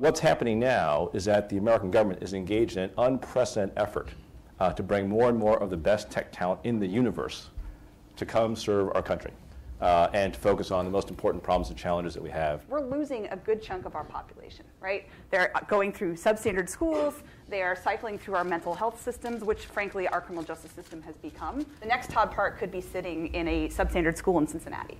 What's happening now is that the American government is engaged in an unprecedented effort uh, to bring more and more of the best tech talent in the universe to come serve our country uh, and to focus on the most important problems and challenges that we have. We're losing a good chunk of our population, right? They're going through substandard schools, they are cycling through our mental health systems, which frankly our criminal justice system has become. The next Todd Park could be sitting in a substandard school in Cincinnati.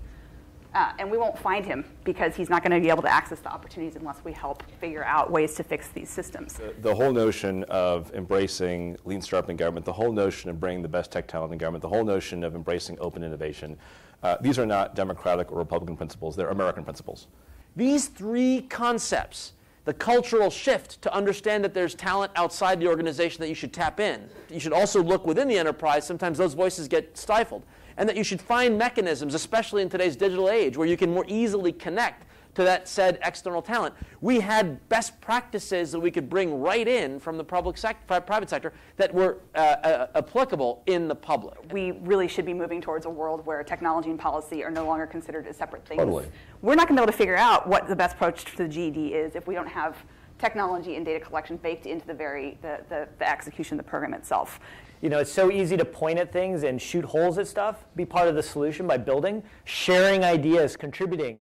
Uh, and we won't find him because he's not going to be able to access the opportunities unless we help figure out ways to fix these systems. The, the whole notion of embracing lean startup in government, the whole notion of bringing the best tech talent in government, the whole notion of embracing open innovation, uh, these are not Democratic or Republican principles, they're American principles. These three concepts the cultural shift to understand that there's talent outside the organization that you should tap in. You should also look within the enterprise. Sometimes those voices get stifled and that you should find mechanisms, especially in today's digital age, where you can more easily connect to that said external talent. We had best practices that we could bring right in from the public sector, private sector that were uh, uh, applicable in the public. We really should be moving towards a world where technology and policy are no longer considered as separate things. Totally. We're not going to be able to figure out what the best approach to the GED is if we don't have technology and data collection baked into the very the, the, the execution of the program itself. You know, it's so easy to point at things and shoot holes at stuff. Be part of the solution by building, sharing ideas, contributing.